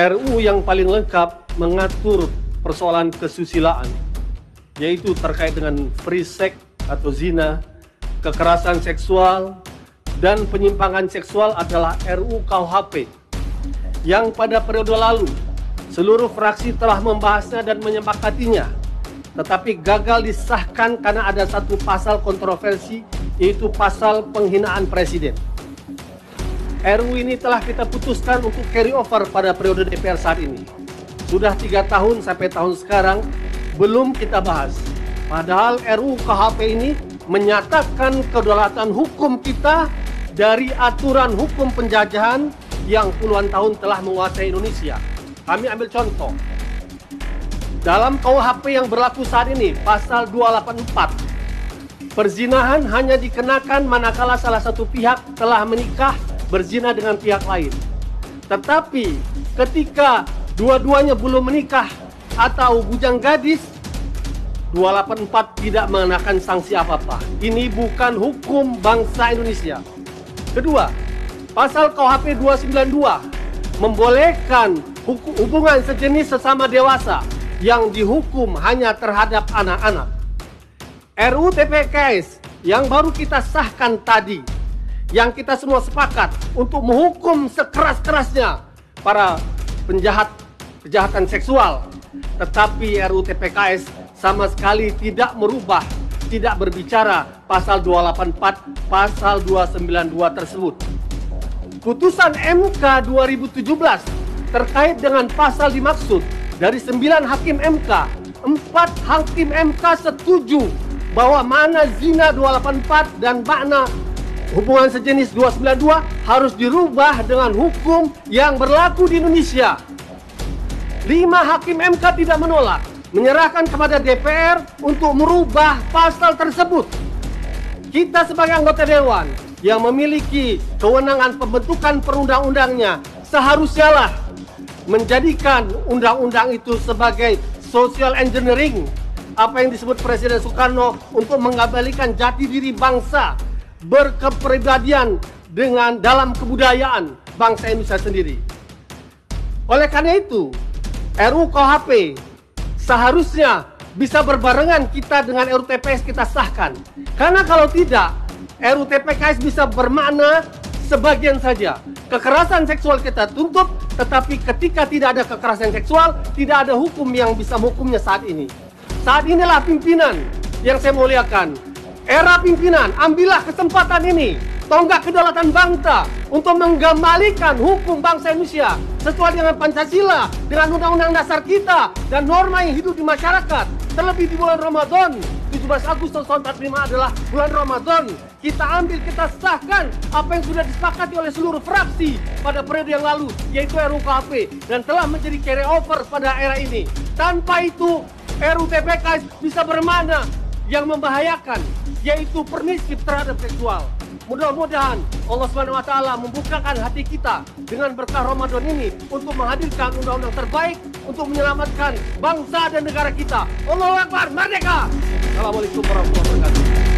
RU yang paling lengkap mengatur persoalan kesusilaan, yaitu terkait dengan free sex atau zina, kekerasan seksual, dan penyimpangan seksual adalah RU KUHP yang pada periode lalu seluruh fraksi telah membahasnya dan menyepakatinya tetapi gagal disahkan karena ada satu pasal kontroversi yaitu pasal penghinaan presiden. RU ini telah kita putuskan untuk carry over pada periode DPR saat ini. Sudah tiga tahun sampai tahun sekarang belum kita bahas. Padahal RU KHP ini menyatakan kedaulatan hukum kita dari aturan hukum penjajahan yang puluhan tahun telah menguasai Indonesia. Kami ambil contoh. Dalam KUHP yang berlaku saat ini, pasal 284, perzinahan hanya dikenakan manakala salah satu pihak telah menikah berzina dengan pihak lain. Tetapi ketika dua-duanya belum menikah atau bujang gadis, 284 tidak mengenakan sanksi apa-apa. Ini bukan hukum bangsa Indonesia. Kedua, pasal KUHP 292 membolehkan hubungan sejenis sesama dewasa yang dihukum hanya terhadap anak-anak. RUU TPKS yang baru kita sahkan tadi, yang kita semua sepakat untuk menghukum sekeras-kerasnya para penjahat kejahatan seksual. Tetapi RUU TPKS sama sekali tidak merubah, tidak berbicara pasal 284, pasal 292 tersebut. Putusan MK 2017 terkait dengan pasal dimaksud dari sembilan hakim MK, empat hakim MK setuju bahwa mana zina 284 dan makna hubungan sejenis 292 harus dirubah dengan hukum yang berlaku di Indonesia. Lima hakim MK tidak menolak, menyerahkan kepada DPR untuk merubah pasal tersebut. Kita sebagai anggota Dewan yang memiliki kewenangan pembentukan perundang-undangnya seharusnya lah menjadikan undang-undang itu sebagai social engineering apa yang disebut Presiden Soekarno untuk mengabalikan jati diri bangsa berkepribadian dengan dalam kebudayaan bangsa Indonesia sendiri. Oleh karena itu, RUU KHP seharusnya bisa berbarengan kita dengan RUU TPS kita sahkan. Karena kalau tidak, RUU TPKS bisa bermakna sebagian saja. Kekerasan seksual kita tuntut, tetapi ketika tidak ada kekerasan seksual, tidak ada hukum yang bisa menghukumnya saat ini. Saat inilah pimpinan yang saya muliakan. Era pimpinan, ambillah kesempatan ini. Tonggak kedaulatan bangsa untuk menggembalikan hukum bangsa Indonesia sesuai dengan Pancasila, dengan undang-undang dasar kita, dan norma yang hidup di masyarakat. Terlebih di bulan Ramadan, 17 Agustus tahun 45 adalah bulan Ramadan. Kita ambil, kita sahkan apa yang sudah disepakati oleh seluruh fraksi pada periode yang lalu, yaitu RUU KHP, dan telah menjadi carry over pada era ini. Tanpa itu, RUU bisa bermana yang membahayakan, yaitu permisif terhadap seksual. Mudah-mudahan Allah Subhanahu wa taala membukakan hati kita dengan berkah Ramadan ini untuk menghadirkan undang-undang terbaik untuk menyelamatkan bangsa dan negara kita. Allahu Akbar, merdeka. Assalamualaikum warahmatullahi wabarakatuh.